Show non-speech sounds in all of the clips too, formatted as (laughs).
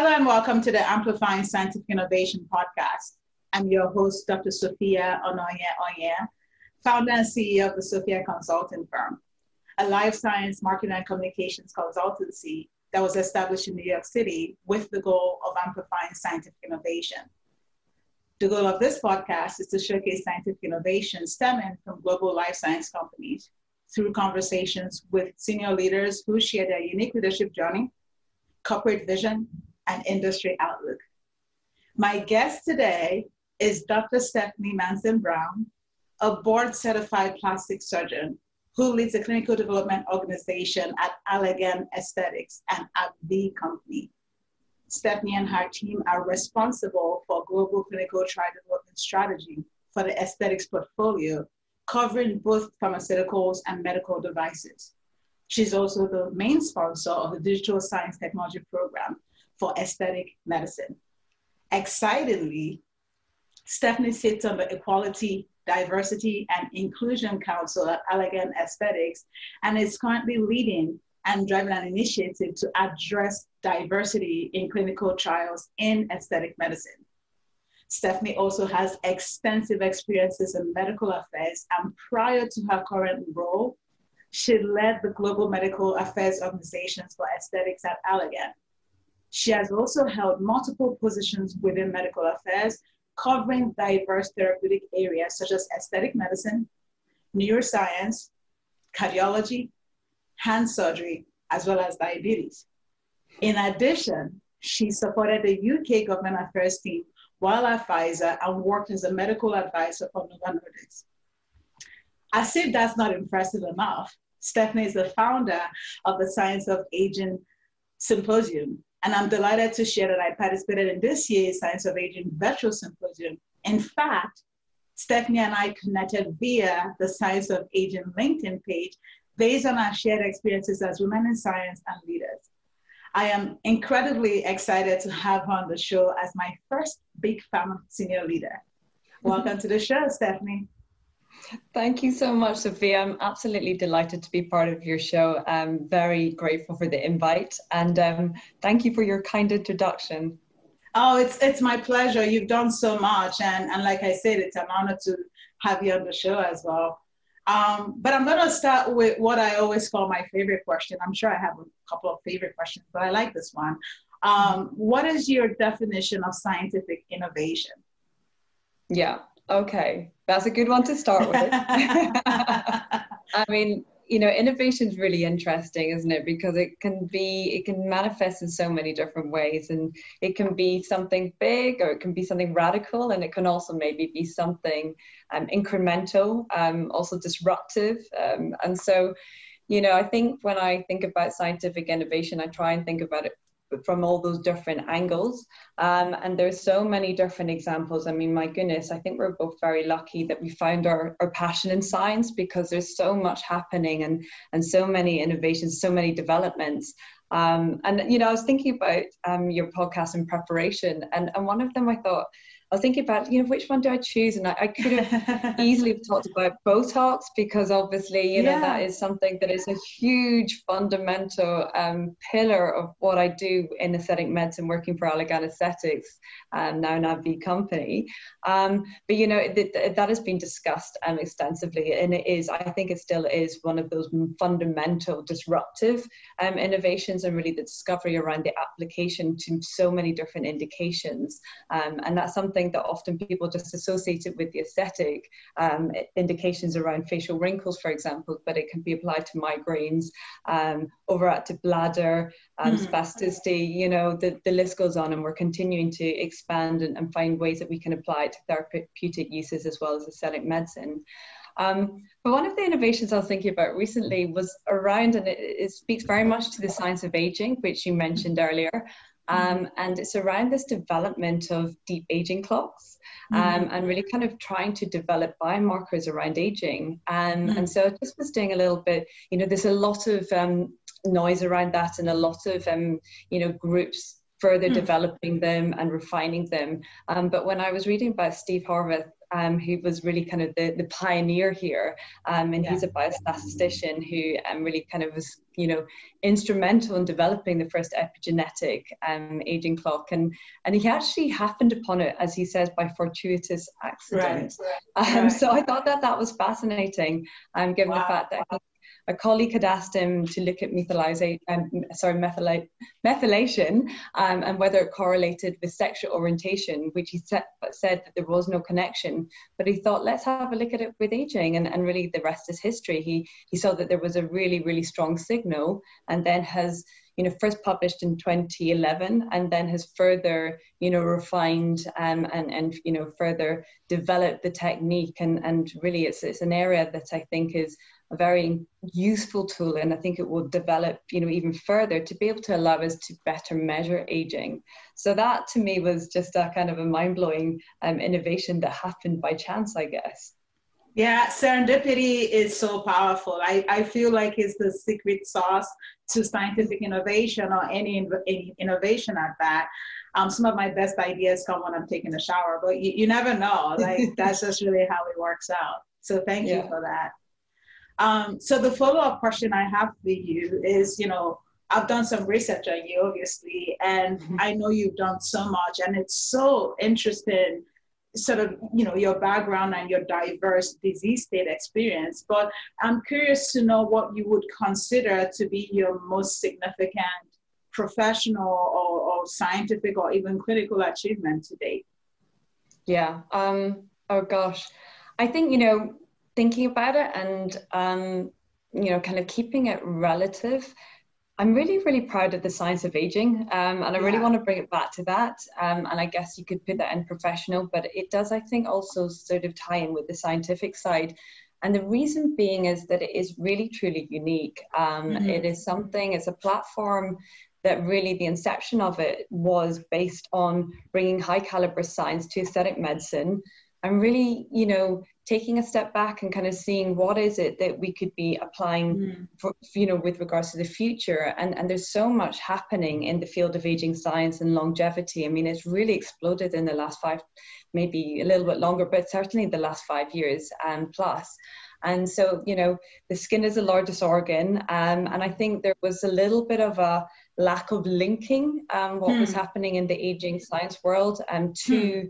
Hello and welcome to the Amplifying Scientific Innovation podcast. I'm your host, Dr. Sophia Onoye Oye, founder and CEO of the Sophia Consulting Firm, a life science marketing and communications consultancy that was established in New York City with the goal of amplifying scientific innovation. The goal of this podcast is to showcase scientific innovation stemming from global life science companies through conversations with senior leaders who share their unique leadership journey, corporate vision, and industry outlook. My guest today is Dr. Stephanie Manson Brown, a board certified plastic surgeon who leads a clinical development organization at Allergan Aesthetics and at the company. Stephanie and her team are responsible for global clinical trial development strategy for the aesthetics portfolio, covering both pharmaceuticals and medical devices. She's also the main sponsor of the Digital Science Technology Program for aesthetic medicine. Excitedly, Stephanie sits on the Equality, Diversity, and Inclusion Council at Allergan Aesthetics and is currently leading and driving an initiative to address diversity in clinical trials in aesthetic medicine. Stephanie also has extensive experiences in medical affairs, and prior to her current role, she led the global medical affairs organizations for aesthetics at Allergan. She has also held multiple positions within medical affairs, covering diverse therapeutic areas such as aesthetic medicine, neuroscience, cardiology, hand surgery, as well as diabetes. In addition, she supported the UK government affairs team while at Pfizer and worked as a medical advisor for Novo Nordisk. As if that's not impressive enough, Stephanie is the founder of the Science of Aging Symposium, and I'm delighted to share that I participated in this year's Science of Aging Virtual Symposium. In fact, Stephanie and I connected via the Science of Aging LinkedIn page based on our shared experiences as women in science and leaders. I am incredibly excited to have her on the show as my first big pharma senior leader. Welcome to the show, Stephanie. Thank you so much, Sophia. I'm absolutely delighted to be part of your show. I'm very grateful for the invite and um, thank you for your kind introduction. Oh, it's it's my pleasure. You've done so much, and and like I said, it's an honor to have you on the show as well. Um, but I'm going to start with what I always call my favorite question. I'm sure I have a couple of favorite questions, but I like this one. Um, what is your definition of scientific innovation? Yeah, Okay, that's a good one to start with. (laughs) I mean, you know, innovation is really interesting, isn't it? Because it can be, it can manifest in so many different ways, and it can be something big, or it can be something radical, and it can also maybe be something um, incremental, um, also disruptive, um, and so. You know, I think when I think about scientific innovation, I try and think about it from all those different angles. Um, and there's so many different examples. I mean, my goodness, I think we're both very lucky that we found our, our passion in science because there's so much happening and, and so many innovations, so many developments. Um, and, you know, I was thinking about um, your podcast in preparation, and, and one of them I thought, I was thinking about, you know, which one do I choose? And I, I could have (laughs) easily talked about Botox because obviously, you know, yeah. that is something that is a huge fundamental um, pillar of what I do in aesthetic medicine, working for Allergan Aesthetics, um, now an AbbVie company. Um, but, you know, th- that has been discussed um, extensively. And it is, I think it still is one of those fundamental disruptive um, innovations and really the discovery around the application to so many different indications. Um, and that's something something that often people just associate it with the aesthetic um, indications around facial wrinkles, for example, but it can be applied to migraines, um, overactive bladder, um, mm. spasticity, you know, the, the list goes on and we're continuing to expand and, and find ways that we can apply it to therapeutic uses as well as aesthetic medicine. Um, but one of the innovations I was thinking about recently was around, and it, it, speaks very much to the science of aging, which you mentioned earlier, um, and it's around this development of deep aging clocks um, mm-hmm. and really kind of trying to develop biomarkers around aging. Um, mm-hmm. And so I just was doing a little bit, you know, there's a lot of um, noise around that and a lot of, um, you know, groups further mm. developing them and refining them. Um, but when I was reading about Steve Horvath, um, who was really kind of the, the pioneer here. Um, and yeah. he's a biostatistician who um, really kind of was, you know, instrumental in developing the first epigenetic um, aging clock. And, and he actually happened upon it, as he says, by fortuitous accident. Right. Um, right. So I thought that that was fascinating, um, given wow. the fact that a colleague had asked him to look at methylization, um, sorry, methyla- methylation um, and whether it correlated with sexual orientation, which he said, said that there was no connection. But he thought, let's have a look at it with aging, and, and really the rest is history. He, he saw that there was a really, really strong signal and then has you know, first published in 2011 and then has further, you know, refined um, and, and, you know, further developed the technique. And, and really it's, it's an area that I think is a very useful tool and i think it will develop you know even further to be able to allow us to better measure aging. So that to me was just a kind of a mind-blowing um, innovation that happened by chance i guess. Yeah serendipity is so powerful. I, I feel like it's the secret sauce to scientific innovation or any, any innovation at that. Um, some of my best ideas come when i'm taking a shower but you, you never know. Like (laughs) that's just really how it works out. So thank yeah. you for that um, so the follow-up question I have for you is, you know, I've done some research on you, obviously, and mm-hmm. I know you've done so much, and it's so interesting, sort of, you know, your background and your diverse disease state experience. But I'm curious to know what you would consider to be your most significant professional or, or scientific or even clinical achievement to date. Yeah. Um, oh gosh, I think you know thinking about it and um, you know kind of keeping it relative i'm really really proud of the science of aging um, and i really yeah. want to bring it back to that um, and i guess you could put that in professional but it does i think also sort of tie in with the scientific side and the reason being is that it is really truly unique um, mm-hmm. it is something it's a platform that really the inception of it was based on bringing high caliber science to aesthetic medicine and really you know taking a step back and kind of seeing what is it that we could be applying mm. for, you know with regards to the future and and there's so much happening in the field of aging science and longevity i mean it's really exploded in the last five maybe a little bit longer but certainly the last five years and plus and so you know the skin is the largest organ um, and i think there was a little bit of a lack of linking um, what was hmm. happening in the aging science world um, to mm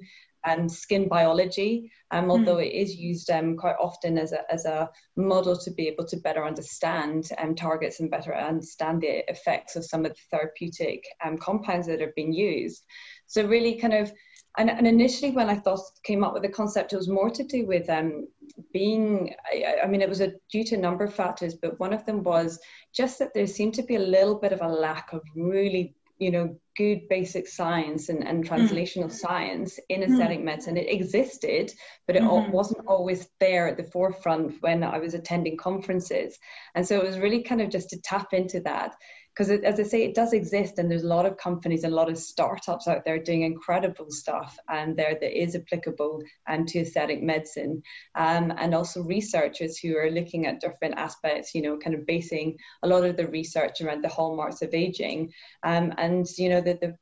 um, skin biology, um, hmm. although mm. it is used um, quite often as a, as a model to be able to better understand um, targets and better understand the effects of some of the therapeutic um, compounds that are being used. So really kind of, and, and, initially when I thought came up with the concept, it was more to do with um, being, I, I mean, it was a, due to a number of factors, but one of them was just that there seemed to be a little bit of a lack of really you know good basic science and, and mm. translational mm. science in aesthetic mm. medicine it existed but it mm-hmm. wasn't always there at the forefront when i was attending conferences and so it was really kind of just to tap into that because as I say, it does exist, and there's a lot of companies and a lot of startups out there doing incredible stuff, and there that is applicable and um, to aesthetic medicine, um, and also researchers who are looking at different aspects, you know, kind of basing a lot of the research around the hallmarks of aging, um, and you know, the, the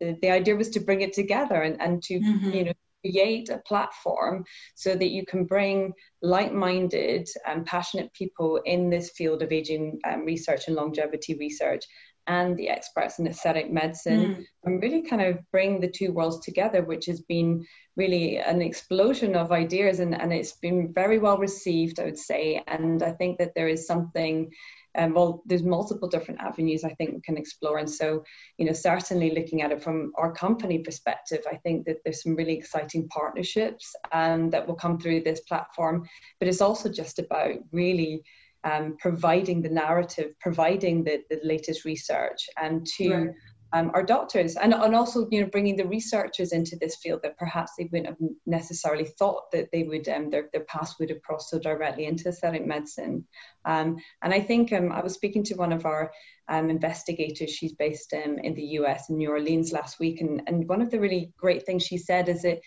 the the idea was to bring it together and and to mm-hmm. you know create a platform so that you can bring like-minded and passionate people in this field of aging um, research and longevity research and the experts in aesthetic medicine mm. and really kind of bring the two worlds together which has been really an explosion of ideas and, and it's been very well received i would say and i think that there is something um, well, there's multiple different avenues I think we can explore. And so, you know, certainly looking at it from our company perspective, I think that there's some really exciting partnerships um, that will come through this platform. But it's also just about really um, providing the narrative, providing the, the latest research, and to right um, our doctors and, and also you know bringing the researchers into this field that perhaps they wouldn't have necessarily thought that they would um, their, their paths would have crossed so directly into aesthetic medicine um, and I think um, I was speaking to one of our um, investigators she's based um, in the US in New Orleans last week and, and one of the really great things she said is that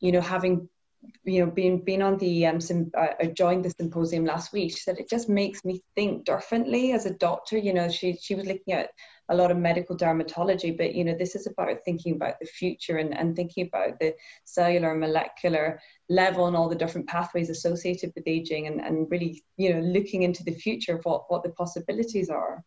you know having you know, being being on the um, sim, uh, I joined the symposium last week. She said it just makes me think differently as a doctor. You know, she she was looking at a lot of medical dermatology, but you know, this is about thinking about the future and, and thinking about the cellular and molecular level and all the different pathways associated with aging and, and really, you know, looking into the future of what, what the possibilities are.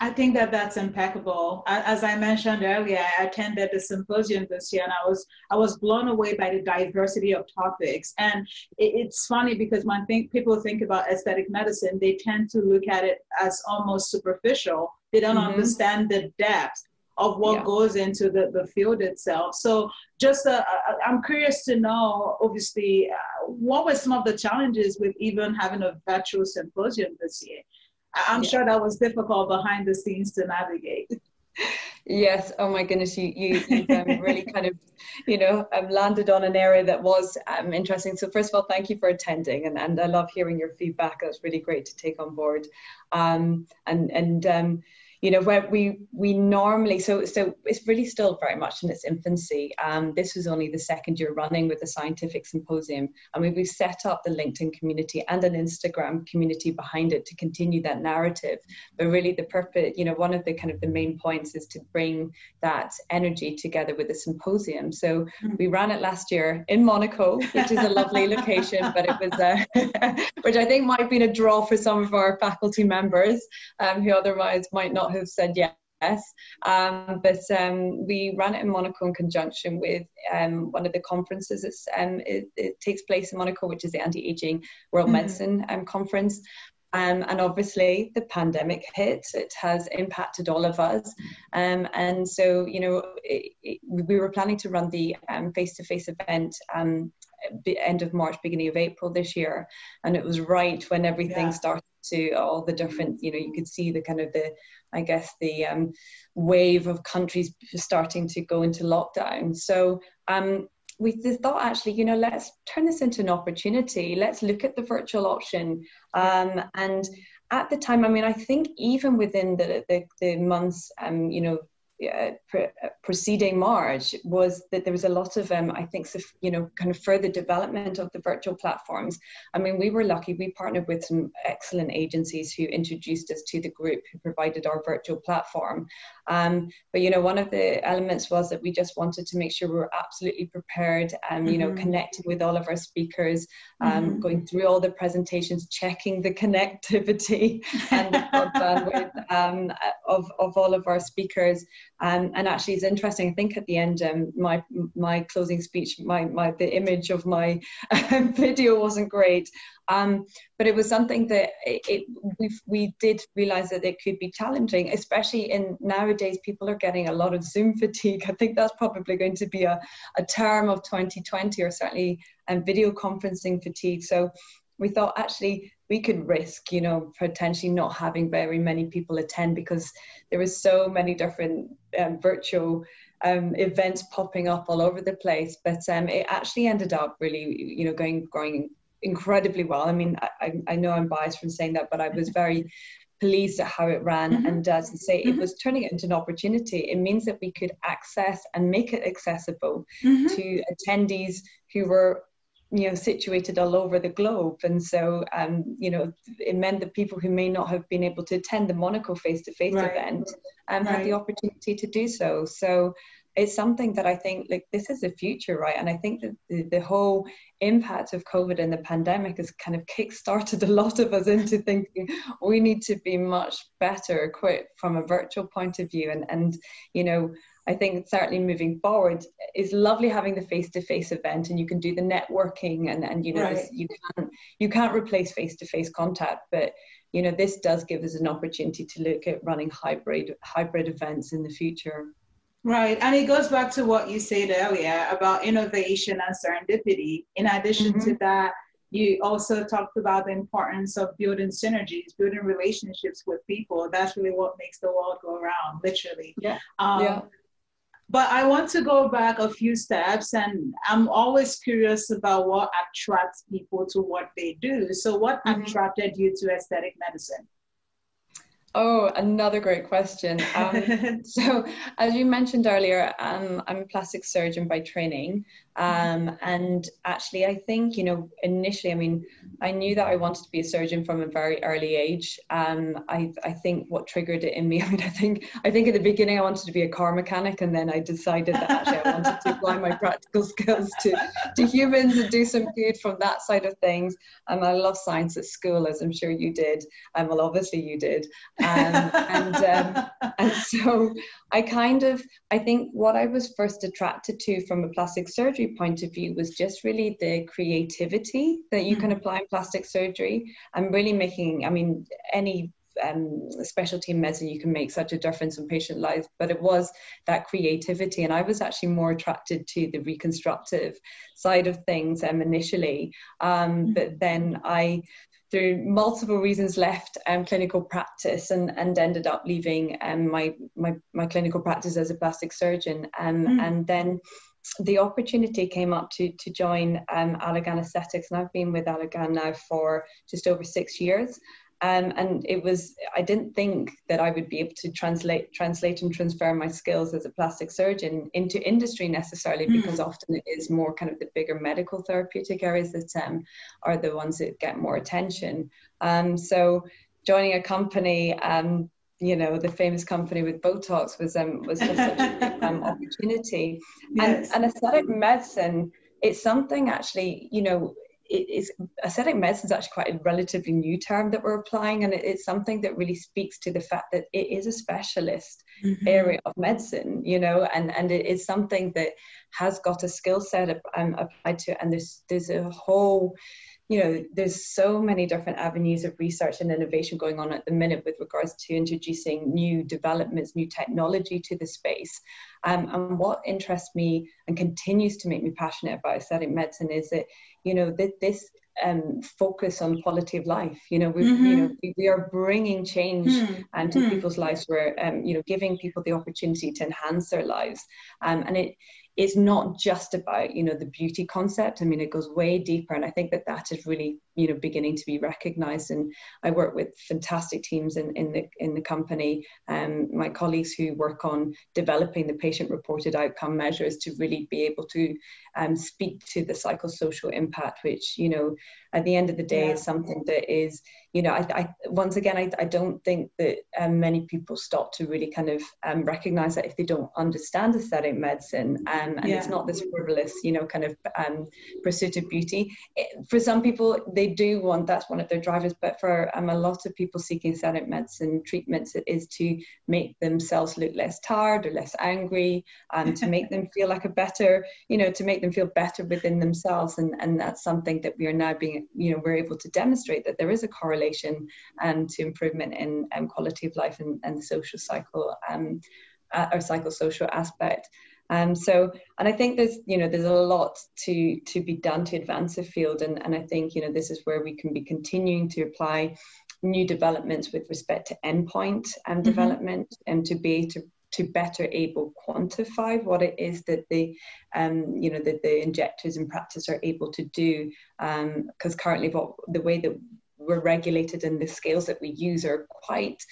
I think that that's impeccable. As I mentioned earlier, I attended the symposium this year, and I was I was blown away by the diversity of topics. And it's funny because when think people think about aesthetic medicine, they tend to look at it as almost superficial. They don't mm-hmm. understand the depth of what yeah. goes into the, the field itself. So, just uh, uh I'm curious to know, obviously, uh, what were some of the challenges with even having a virtual symposium this year? I'm yeah. sure that was difficult behind the scenes to navigate. (laughs) Yes. Oh my goodness, you you you've um, really kind of, you know, um, landed on an area that was um, interesting. So first of all, thank you for attending, and and I love hearing your feedback. That's really great to take on board. Um, and and um, you know where we we normally so so it's really still very much in its infancy. Um, this was only the second year running with the scientific symposium. I mean we've set up the linkedin community and an instagram community behind it to continue that narrative. But really the purpose you know one of the kind of the main points is to bring that energy together with the symposium. So mm-hmm. we ran it last year in monaco which is a lovely (laughs) location but it was uh, (laughs) which i think might have been a draw for some of our faculty members um, who otherwise might not have said yes. Um, but um, we ran it in Monaco in conjunction with um, one of the conferences. Um, it, it, takes place in Monaco, which is the Anti-Aging World mm-hmm. Medicine um, Conference. Um, and obviously, the pandemic hit. It has impacted all of us. and so, you know, it, it, we were planning to run the face-to-face event end of March, beginning of April this year, and it was right when everything yeah. started to all the different. You know, you could see the kind of the, I guess the um, wave of countries starting to go into lockdown. So. Um, we thought actually, you know, let's turn this into an opportunity. Let's look at the virtual option. Um, and at the time, I mean, I think even within the the, the months, um, you know, uh, pre- uh, preceding March was that there was a lot of, um, I think, you know, kind of further development of the virtual platforms. I mean, we were lucky. We partnered with some excellent agencies who introduced us to the group who provided our virtual platform. Um, but you know, one of the elements was that we just wanted to make sure we were absolutely prepared. Um, you mm-hmm. know, connecting with all of our speakers, um, mm-hmm. going through all the presentations, checking the (laughs) connectivity and the bandwidth um, of of all of our speakers. Um, and actually, it's interesting. I think at the end, um, my my closing speech, my my the image of my (laughs) video wasn't great. Um, but it was something that it, it we did realize that it could be challenging, especially in nowadays people are getting a lot of Zoom fatigue. I think that's probably going to be a, a term of 2020 or certainly um, video conferencing fatigue. So we thought actually we could risk, you know, potentially not having very many people attend because there was so many different um, virtual um, events popping up all over the place. But um, it actually ended up really, you know, going going incredibly well. I mean, I, I know I'm biased from saying that, but I was very pleased at how it ran. Mm-hmm. And as I say, mm-hmm. it was turning it into an opportunity. It means that we could access and make it accessible mm-hmm. to attendees who were you know situated all over the globe and so um you know it meant that people who may not have been able to attend the monaco face-to-face right. event um, right. had the opportunity to do so so it's something that I think like this is the future, right? And I think that the, the whole impact of COVID and the pandemic has kind of kick-started (laughs) a lot of us into thinking we need to be much better equipped from a virtual point of view. And and you know, I think certainly moving forward is lovely having the face-to-face event and you can do the networking and and you know right. you can't you can't replace face-to-face contact, but you know this does give us an opportunity to look at running hybrid hybrid events in the future. Right. And it goes back to what you said earlier about innovation and serendipity. In addition mm-hmm. to that, you also talked about the importance of building synergies, building relationships with people. That's really what makes the world go around, literally. Yeah. Um, yeah. But I want to go back a few steps, and I'm always curious about what attracts people to what they do. So, what mm-hmm. attracted you to aesthetic medicine? Oh, another great question. Um, (laughs) so, as you mentioned earlier, um, I'm a plastic surgeon by training. Um, and actually, I think, you know, initially, I mean, I knew that I wanted to be a surgeon from a very early age. Um, I, I think what triggered it in me, (laughs) I mean, I think, I think at the beginning I wanted to be a car mechanic, and then I decided that actually I wanted to apply my (laughs) practical skills to, to humans and do some good from that side of things. Um, I love science at school, as I'm sure you did. Um, well, obviously you did. Um, and, um, and so I kind of, I think what I was first attracted to from a plastic surgery point of view was just really the creativity that you can mm-hmm. apply in plastic surgery and really making, I mean, any um, specialty in medicine, you can make such a difference in patient lives. But it was that creativity, and I was actually more attracted to the reconstructive side of things um, initially. Um, mm-hmm. But then I through multiple reasons left um, clinical practice and, and ended up leaving um, my, my, my clinical practice as a plastic surgeon. Um, mm. And then the opportunity came up to, to join um, Allergan Aesthetics, and I've been with Allergan now for just over six years. Um, and it was i didn't think that i would be able to translate translate and transfer my skills as a plastic surgeon into industry necessarily mm. because often it is more kind of the bigger medical therapeutic areas that um, are the ones that get more attention um, so joining a company um, you know the famous company with botox was um, was just such an um, (laughs) opportunity yes. and, and aesthetic medicine it's something actually you know it is aesthetic medicine is actually quite a relatively new term that we're applying and it's something that really speaks to the fact that it is a specialist mm-hmm. area of medicine you know and and it is something that has got a skill set um, applied to it and there's there's a whole you know there's so many different avenues of research and innovation going on at the minute with regards to introducing new developments new technology to the space um, and what interests me and continues to make me passionate about aesthetic medicine is that you know that this um, focus on quality of life. You know, we mm-hmm. you know we are bringing change mm-hmm. um, to mm-hmm. people's lives. We're um, you know giving people the opportunity to enhance their lives, um, and it it's not just about you know the beauty concept. I mean it goes way deeper and i think that that is really you know beginning to be recognized. And i work with fantastic teams in, in the in the company. Um, my colleagues who work on developing the patient reported outcome measures to really be able to um, speak to the psychosocial impact which you know at the end of the day yeah. is something that is you know, I, I once again, I, I don't think that um, many people stop to really kind of um, recognize that if they don't understand aesthetic medicine, um, and yeah. it's not this frivolous, you know, kind of um, pursuit of beauty. It, for some people, they do want that's one of their drivers, but for um, a lot of people seeking aesthetic medicine treatments, it is to make themselves look less tired or less angry, and um, to make them feel like a better, you know, to make them feel better within themselves, and and that's something that we are now being, you know, we're able to demonstrate that there is a correlation correlation um, to improvement in um, quality of life and, and the social cycle um, uh, or psychosocial aspect. Um, so, and I think there's, you know, there's a lot to to be done to advance the field, and and I think, you know, this is where we can be continuing to apply new developments with respect to endpoint and mm-hmm. development, and to be to to better able quantify what it is that the um, you know that the injectors in practice are able to do Um, because um, currently what the way that we're regulated and the scales that we use are quite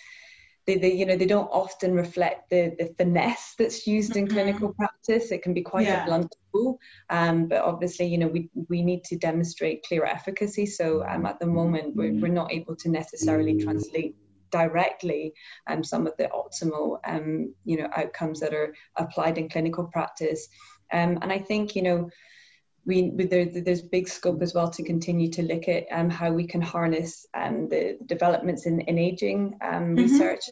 they, they you know they don't often reflect the the finesse that's used in mm-hmm. clinical practice it can be quite yeah. a blunt tool um, but obviously you know we we need to demonstrate clear efficacy so um, at the moment we're, we're not able to necessarily translate directly um, some of the optimal um, you know outcomes that are applied in clinical practice um, and I think you know we, there, there's big scope as well to continue to look at um, how we can harness um, the developments in, in aging um, mm-hmm. research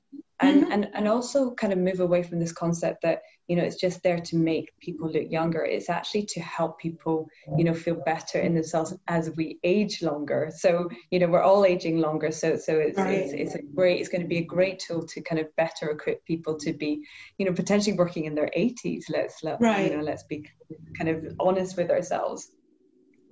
and, mm-hmm. and, and also kind of move away from this concept that you know it's just there to make people look younger it's actually to help people you know feel better in themselves as we age longer so you know we're all aging longer so so it's right. it's, it's a great it's going to be a great tool to kind of better equip people to be you know potentially working in their 80s let's let right. you know let's be kind of honest with ourselves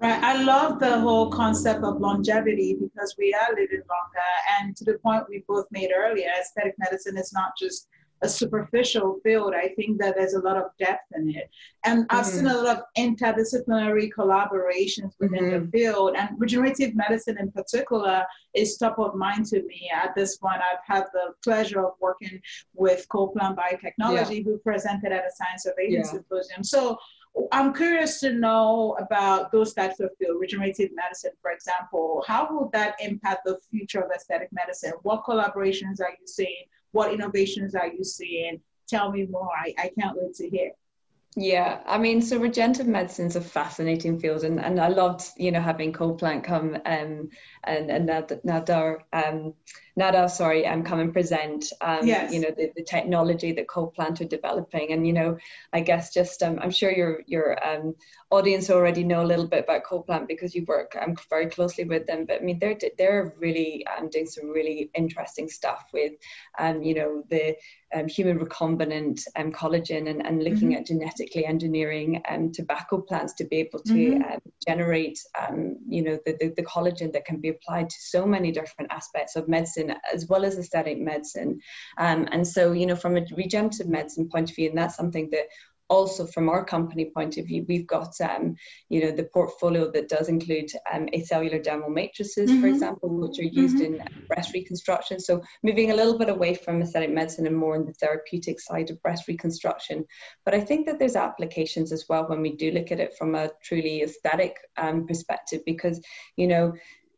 Right. I love the whole concept of longevity because we are living longer. And to the point we both made earlier, aesthetic medicine is not just a superficial field. I think that there's a lot of depth in it. And I've mm-hmm. seen a lot of interdisciplinary collaborations within mm-hmm. the field. And regenerative medicine in particular is top of mind to me. At this point, I've had the pleasure of working with CollPlant Biotechnology, yeah. who presented at a Science of Aging yeah. symposium. So I'm curious to know about those types of field, regenerative medicine, for example. How will that impact the future of aesthetic medicine? What collaborations are you seeing? What innovations are you seeing? Tell me more. I, I can't wait to hear. Yeah, I mean, so regenerative medicine is a fascinating field, and, and I loved, you know, having CollPlant come um, and and Nadar um, Nada, sorry, um, come and present, um, yes. you know, the, the technology that CollPlant are developing. And, you know, I guess just, um, I'm sure your, your um, audience already know a little bit about CollPlant because you work um, very closely with them. But I mean, they're, they're really um, doing some really interesting stuff with, um, you know, the um, human recombinant um, collagen and, and looking mm-hmm. at genetically engineering um, tobacco plants to be able to mm-hmm. um, generate, um, you know, the, the, the, collagen that can be applied to so many different aspects of medicine as well as aesthetic medicine. Um, and so, you know, from a regenerative medicine point of view, and that's something that also from our company point of view, we've got um, you know the portfolio that does include um, acellular dermal matrices, mm-hmm. for example, which are used mm-hmm. in breast reconstruction. So moving a little bit away from aesthetic medicine and more in the therapeutic side of breast reconstruction. But I think that there's applications as well when we do look at it from a truly aesthetic um, perspective, because you know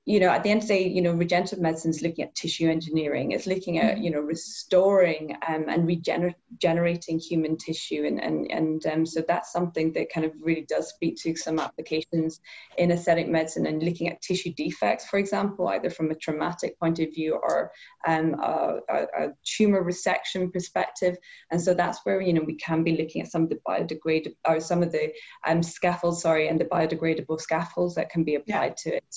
you know, at the end of the day, you know, regenerative medicine is looking at tissue engineering. It's looking at, mm-hmm. you know, restoring um, and regenerating human tissue. And, and, and um, so that's something that kind of really does speak to some applications in aesthetic medicine and looking at tissue defects, for example, either from a traumatic point of view or um, a, a, tumor resection perspective. And so that's where, you know, we can be looking at some of the biodegradable or some of the um, scaffolds, sorry, and the biodegradable scaffolds that can be applied yeah. to it.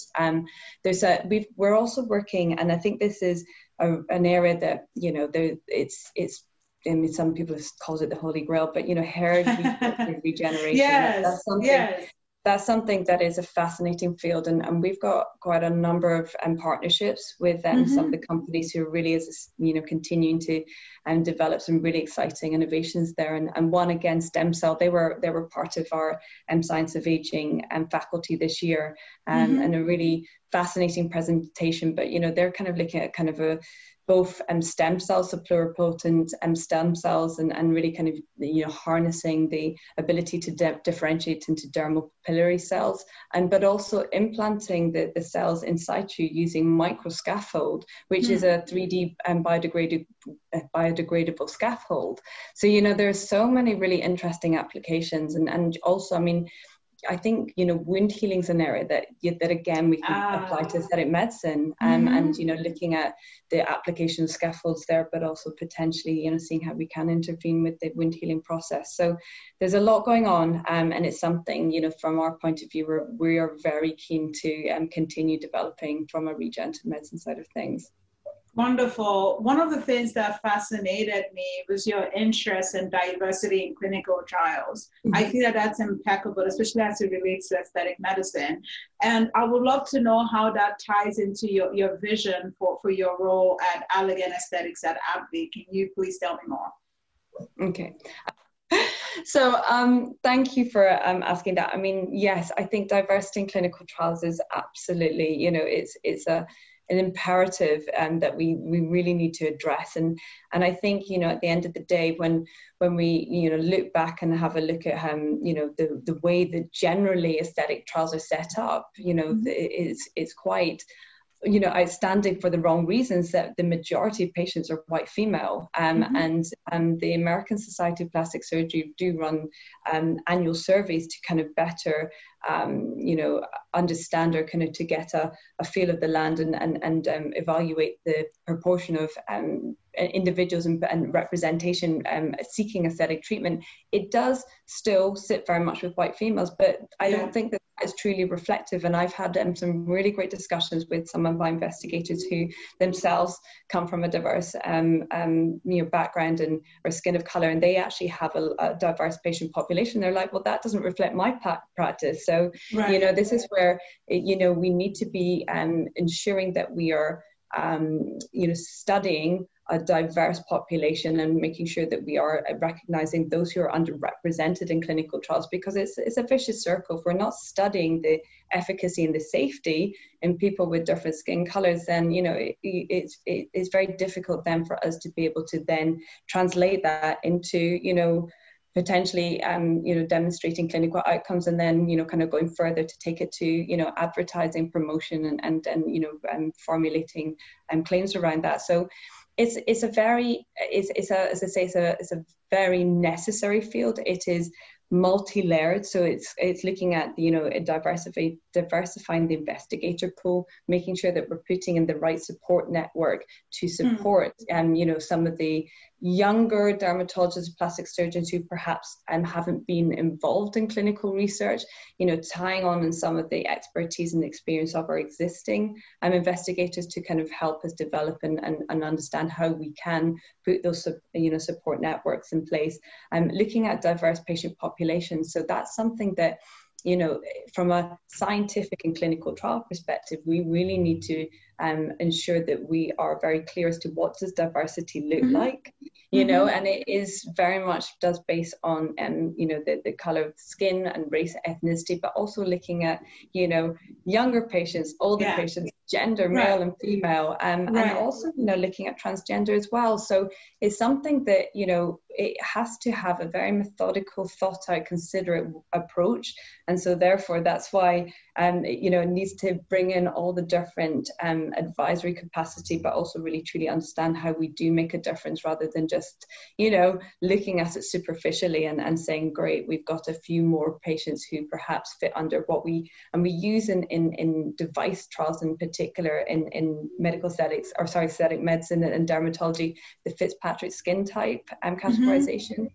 There's a we we're also working, and I think this is a, an area that you know there it's it's I mean, some people call it the holy grail, but you know, hair (laughs) regeneration. yes, that's something yes that's something that is a fascinating field and, and we've got quite a number of um, partnerships with um, mm-hmm. some of the companies who really is you know continuing to um, develop some really exciting innovations there and, and one again Stemson they were they were part of our um, science of aging um, faculty this year um, mm-hmm. and a really fascinating presentation but you know they're kind of looking at kind of a both um, stem cells, so pluripotent um, stem cells, and, and really kind of you know harnessing the ability to de- differentiate into dermal papillary cells, and but also implanting the, the cells in situ using microscaffold, which mm. is a 3D um, biodegradable uh, biodegradable scaffold. So you know there's so many really interesting applications, and and also I mean I think you know wound healing is an area that that again we can ah. apply to aesthetic medicine um, mm-hmm. and you know looking at the application of scaffolds there, but also potentially you know seeing how we can intervene with the wound healing process. So there's a lot going on, um, and it's something you know from our point of view we're, we are very keen to um, continue developing from a regenerative medicine side of things. Wonderful. One of the things that fascinated me was your interest in diversity in clinical trials. Mm-hmm. I feel that that's impeccable, especially as it relates to aesthetic medicine. And I would love to know how that ties into your, your vision for, for your role at Allergan Aesthetics at AbbVie. Can you please tell me more? Okay. So um, thank you for um, asking that. I mean, yes, I think diversity in clinical trials is absolutely, you know, it's it's a an imperative um, that we we really need to address and and I think you know at the end of the day when when we you know look back and have a look at um you know the the way that generally aesthetic trials are set up you know mm-hmm. it's it's quite you know, outstanding for the wrong reasons that the majority of patients are white female. Um, mm-hmm. And um, the American Society of Plastic Surgery do run um, annual surveys to kind of better, um, you know, understand or kind of to get a, a feel of the land and, and, and um, evaluate the proportion of um, individuals and, and representation um, seeking aesthetic treatment, it does still sit very much with white females, but I yeah. don't think that is truly reflective. And I've had um, some really great discussions with some of my investigators who themselves come from a diverse um, um, you know, background and or skin of color, and they actually have a, a diverse patient population. They're like, well, that doesn't reflect my practice. So, right. you know, this is where, you know, we need to be um, ensuring that we are um, you know, studying a diverse population and making sure that we are recognizing those who are underrepresented in clinical trials because it's, it's a vicious circle. If we're not studying the efficacy and the safety in people with different skin colors, then, you know, it, it's, it, it's very difficult then for us to be able to then translate that into, you know, potentially um, you know demonstrating clinical outcomes and then you know kind of going further to take it to you know advertising promotion and and, and you know um, formulating um, claims around that so it's it's a very it's, it's a as I say it's a it's a very necessary field. It is multi-layered so it's it's looking at you know diversify, diversifying the investigator pool making sure that we're putting in the right support network to hmm. support mm. um, you know some of the younger dermatologists, plastic surgeons who perhaps um, haven't been involved in clinical research, you know, tying on in some of the expertise and experience of our existing um, investigators to kind of help us develop and, and, and understand how we can put those, you know, support networks in place. Um, looking at diverse patient populations. So that's something that you know, from a scientific and clinical trial perspective, we really need to um, ensure that we are very clear as to what does diversity look mm-hmm. like you mm-hmm. know and it is very much does based on um, you know the, the color of skin and race ethnicity but also looking at you know younger patients older yeah. patients gender male right. and female um, right. and also you know looking at transgender as well so it's something that you know it has to have a very methodical thought out considerate approach and so therefore that's why um, you know, it needs to bring in all the different um, advisory capacity, but also really truly understand how we do make a difference rather than just, you know, looking at it superficially and, and saying, great, we've got a few more patients who perhaps fit under what we, and we use in, in, in device trials in particular in, in medical aesthetics, or sorry, aesthetic medicine and dermatology, the Fitzpatrick skin type um, mm-hmm. Categorization. Mm-hmm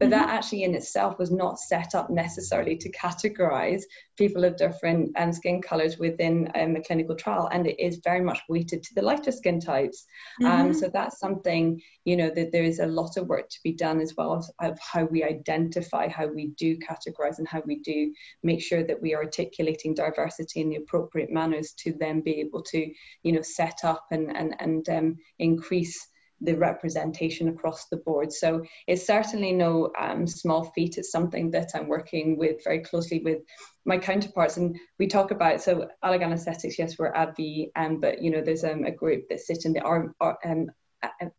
but mm-hmm. that actually in itself was not set up necessarily to categorize people of different um, skin colors within um, a clinical trial. And it is very much weighted to the lighter skin types. Um, mm-hmm. So that's something, you know, that there is a lot of work to be done as well as of how we identify, how we do categorize, and how we do make sure that we are articulating diversity in the appropriate manners to then be able to, you know, set up and, and, and um, increase the representation across the board. So it's certainly no um, small feat. It's something that I'm working with very closely with my counterparts. And we talk about, so Allergan Aesthetics, yes, we're at AbbVie, um, but you know, there's um, a group that sit in the R, R, um,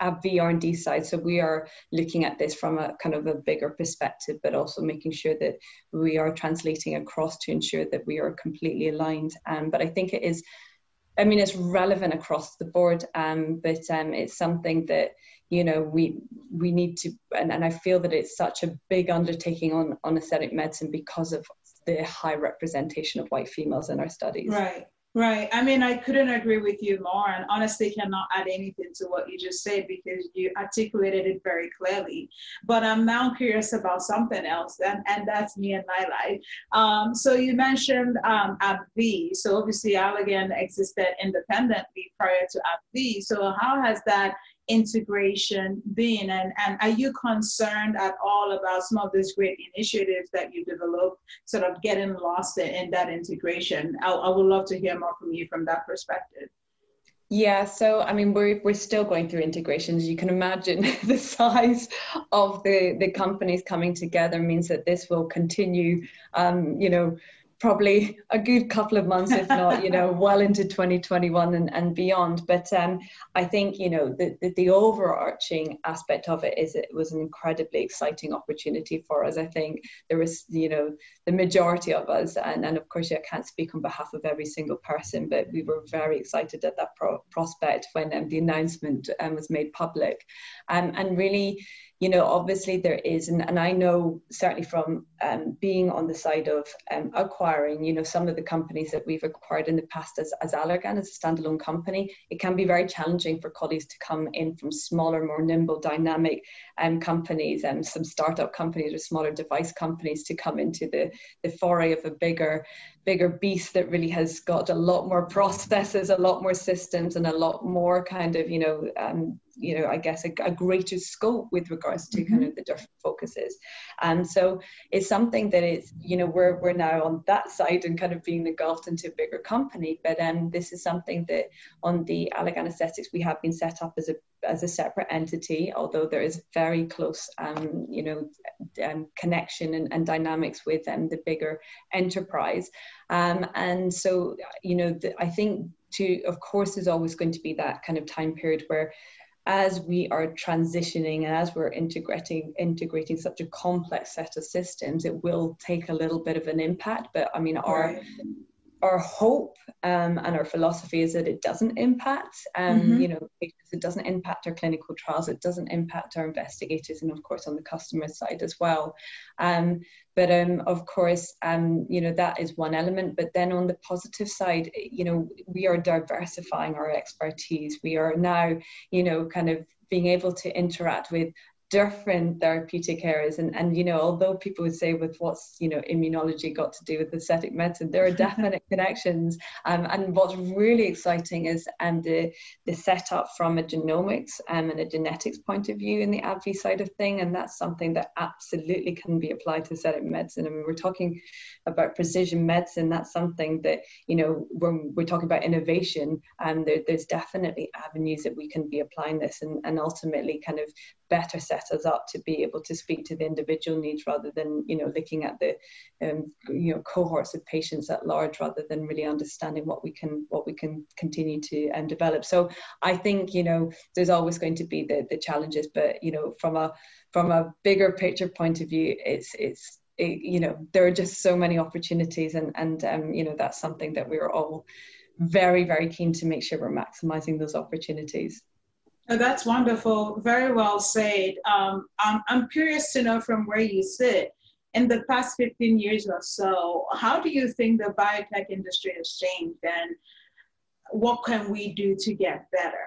AbbVie R&D side. So we are looking at this from a kind of a bigger perspective, but also making sure that we are translating across to ensure that we are completely aligned. Um, but I think it is I mean, it's relevant across the board, um, but um, it's something that you know we we need to, and, and I feel that it's such a big undertaking on on aesthetic medicine because of the high representation of white females in our studies. Right. Right. I mean, I couldn't agree with you more, and honestly cannot add anything to what you just said because you articulated it very clearly. But I'm now curious about something else, and, and that's me and my life. Um, so you mentioned um. So obviously, Allergan existed independently prior to AbbVie. So how has that integration been? And, and are you concerned at all about some of these great initiatives that you developed, sort of getting lost in, that integration? I, I would love to hear more from you from that perspective. Yeah, so I mean, we're we're still going through integrations. You can imagine (laughs) the size of the the companies coming together means that this will continue. Um, you know, probably a good couple of months, if not, you know, (laughs) well into 2021 and, and beyond. But um, I think, you know, the, the, the, overarching aspect of it is it was an incredibly exciting opportunity for us. I think there was, you know, the majority of us, and, and of course, I can't speak on behalf of every single person, but we were very excited at that pro- prospect when um, the announcement um, was made public. Um, and really, you know, obviously there is, and, and I know certainly from um, being on the side of um, acquiring, you know, some of the companies that we've acquired in the past as, as Allergan, as a standalone company, it can be very challenging for colleagues to come in from smaller, more nimble, dynamic um, companies and some startup companies or smaller device companies to come into the, the foray of a bigger bigger beast that really has got a lot more processes, a lot more systems, and a lot more kind of, you know, um, you know, I guess a, a greater scope with regards to mm-hmm. kind of the different focuses. And so it's something that is, you know, we're we're now on that side and kind of being engulfed into a bigger company. But um, this is something that on the Allergan Aesthetics we have been set up as a as a separate entity, although there is very close, um, you know, um, connection and, and, dynamics with um, the bigger enterprise. Um, and so, you know, the, I think to, of course, there's always going to be that kind of time period where as we are transitioning and as we're integrating integrating such a complex set of systems, it will take a little bit of an impact. But I mean, our our hope um, and our philosophy is that it doesn't impact, um, mm-hmm. you know, it doesn't impact our clinical trials, it doesn't impact our investigators, and of course on the customer side as well. Um, but um, of course, um, you know, that is one element. But then on the positive side, you know, we are diversifying our expertise. We are now, you know, kind of being able to interact with different therapeutic areas. And and you know although people would say with what's you know immunology got to do with aesthetic medicine there are (laughs) definite connections. Um, and what's really exciting is um, the the setup from a genomics um, and a genetics point of view in the AbbVie side of thing. And that's something that absolutely can be applied to aesthetic medicine. I mean we're talking about precision medicine. That's something that you know when we're talking about innovation and um, there, there's definitely avenues that we can be applying this and, and ultimately kind of better set us up to be able to speak to the individual needs rather than you know looking at the um, you know cohorts of patients at large rather than really understanding what we can what we can continue to um, develop. So i think you know there's always going to be the the challenges but you know from a from a bigger picture point of view it's it's it, you know there are just so many opportunities and and um, you know that's something that we're all very very keen to make sure we're maximizing those opportunities Oh, that's wonderful. Very well said. Um, I'm, I'm curious to know from where you sit. In the past 15 years or so, how do you think the biotech industry has changed and what can we do to get better?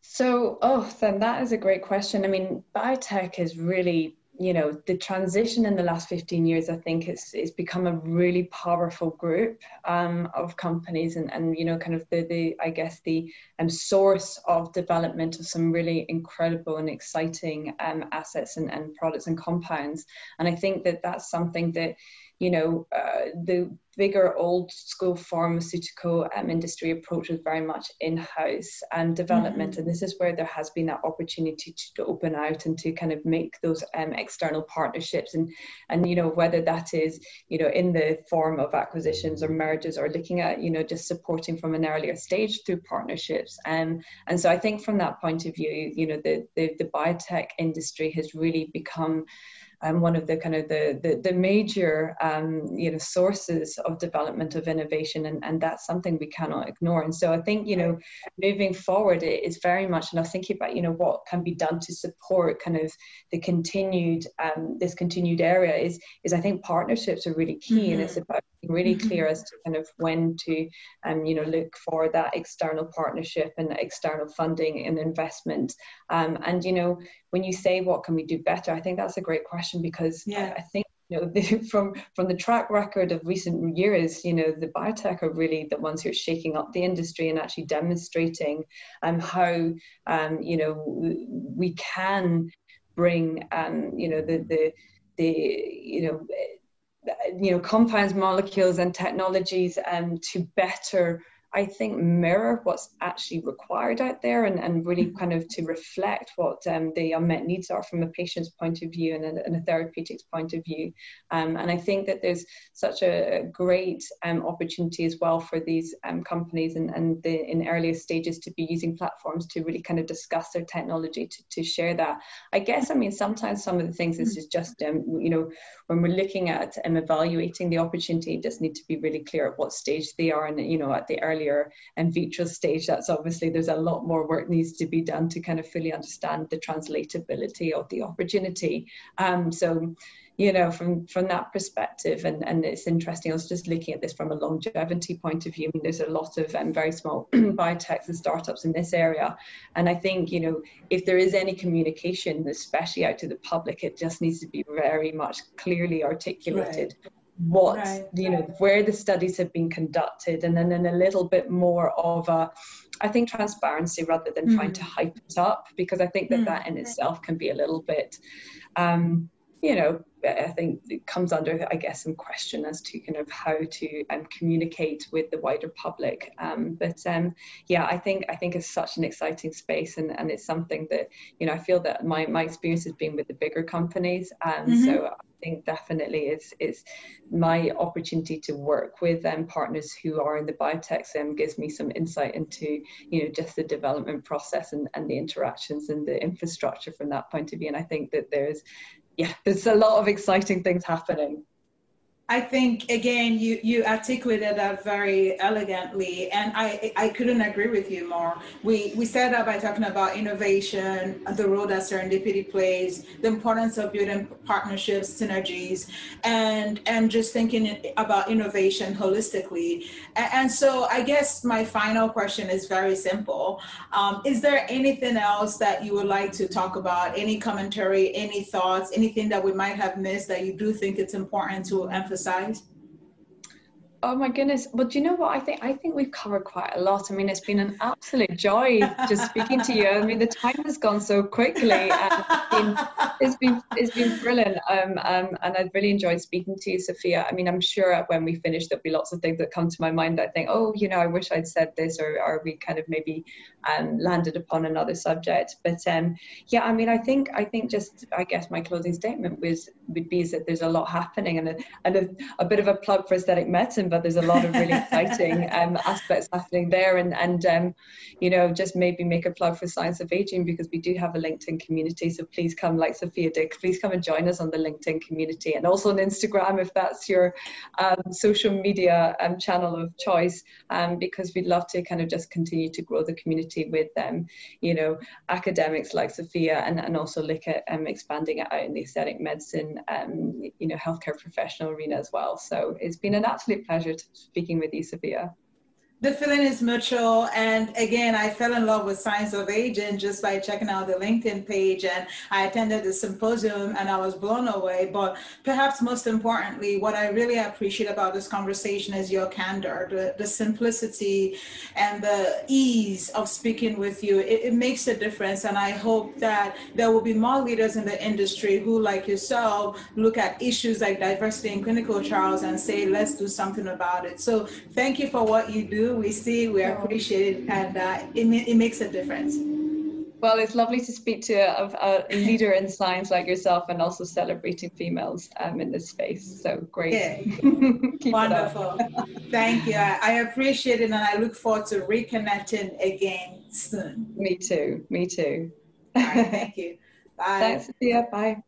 So, oh, then that is a great question. I mean, biotech is really you know the transition in the last 15 years i think it's, it's become a really powerful group um, of companies and, and you know kind of the, the i guess the um, source of development of some really incredible and exciting um, assets and, and products and compounds. And i think that that's something that you know, uh, the bigger old school pharmaceutical um, industry approach was very much in-house and development mm-hmm. and this is where there has been that opportunity to, to open out and to kind of make those um, external partnerships and and you know whether that is you know in the form of acquisitions or mergers or looking at you know just supporting from an earlier stage through partnerships and um, and so I think from that point of view you know the the, the biotech industry has really become um, one of the kind of the the, the major um, you know sources of development of innovation, and, and that's something we cannot ignore. And so I think you know moving forward, it is very much, and I'm thinking about you know what can be done to support kind of the continued um, this continued area is is I think partnerships are really key, mm-hmm. and it's about being really mm-hmm. clear as to kind of when to um, you know look for that external partnership and external funding and investment. Um, and you know when you say what can we do better, I think that's a great question because yeah. I, I think you know the, (laughs) from from the track record of recent years you know the biotech are really the ones who are shaking up the industry and actually demonstrating um, how um, you know we can bring um, you know the the the you know you know compounds molecules and technologies um, to better I think, mirror what's actually required out there and, and really mm-hmm. kind of to reflect what um, the unmet needs are from a patient's point of view and a, and a therapeutics point of view. Um, and I think that there's such a great um, opportunity as well for these um, companies and, and the, in earlier stages to be using platforms to really kind of discuss their technology to, to share that. I guess, I mean, sometimes some of the things this is just, um, you know, when we're looking at and evaluating the opportunity, just need to be really clear at what stage they are and, you know, at the early earlier in vitro stage, that's obviously there's a lot more work needs to be done to kind of fully understand the translatability of the opportunity. Um, so, you know, from from that perspective, and and it's interesting. I was just looking at this from a longevity point of view. I mean, there's a lot of um, very small (clears throat) biotechs and startups in this area, and I think you know if there is any communication, especially out to the public, it just needs to be very much clearly articulated. Right what right, you know where the studies have been conducted and then, then a little bit more of a i think transparency rather than mm. trying to hype it up because i think that mm. that in itself can be a little bit um, you know, I think it comes under, I guess, some question as to kind of how to um, communicate with the wider public. Um, but um, yeah, I think I think it's such an exciting space, and, and it's something that you know I feel that my my experience has been with the bigger companies, and mm-hmm. so I think definitely is is my opportunity to work with um, partners who are in the biotech sim gives me some insight into you know just the development process and, and the interactions and the infrastructure from that point of view and i think that there's yeah, there's a lot of exciting things happening. I think again you you articulated that very elegantly, and I I couldn't agree with you more. We we started out by talking about innovation, the role that serendipity plays, the importance of building partnerships, synergies, and and just thinking about innovation holistically. And, so I guess my final question is very simple: um, Is there anything else that you would like to talk about? Any commentary? Any thoughts? Anything that we might have missed that you do think it's important to emphasize? Exercise? Oh my goodness! But you know what? I think I think we've covered quite a lot. I mean, it's been an absolute joy just speaking to you. I mean, the time has gone so quickly. And it's been it's been, it's been brilliant. Um, um, and I've really enjoyed speaking to you, Sophia. I mean, I'm sure when we finish, there'll be lots of things that come to my mind. I think, oh, you know, I wish I'd said this, or or we kind of maybe um, landed upon another subject. But um, yeah, I mean, I think I think just I guess my closing statement was would be is that there's a lot happening and a, and a, a bit of a plug for aesthetic medicine but there's a lot of really exciting (laughs) um, aspects happening there. And, and um, you know, just maybe make a plug for Science of Aging because we do have a LinkedIn community. So please come, like Sophia did, please come and join us on the LinkedIn community and also on Instagram if that's your um, social media um, channel of choice, um, because we'd love to kind of just continue to grow the community with them, you know, academics like Sophia and, and also look at um, expanding it out in the aesthetic medicine, um, you know, healthcare professional arena as well. So it's been an absolute pleasure pleasure speaking with you, Sophia the feeling is mutual. And again, I fell in love with Science of Aging just by checking out the LinkedIn page. And I attended the symposium and I was blown away. But perhaps most importantly, what I really appreciate about this conversation is your candor, the, the simplicity and the ease of speaking with you. It, it makes a difference. And I hope that there will be more leaders in the industry who, like yourself, look at issues like diversity in clinical trials and say, let's do something about it. So thank you for what you do we see, we appreciate it, and uh, it, it makes a difference. Well, it's lovely to speak to a, a, leader in science like yourself and also celebrating females um, in this space. So great. Yeah. (laughs) Wonderful. Thank you. I, I, appreciate it and I look forward to reconnecting again soon. Me too. Me too. Right, thank you. (laughs) Bye. Thanks, Sophia. Bye.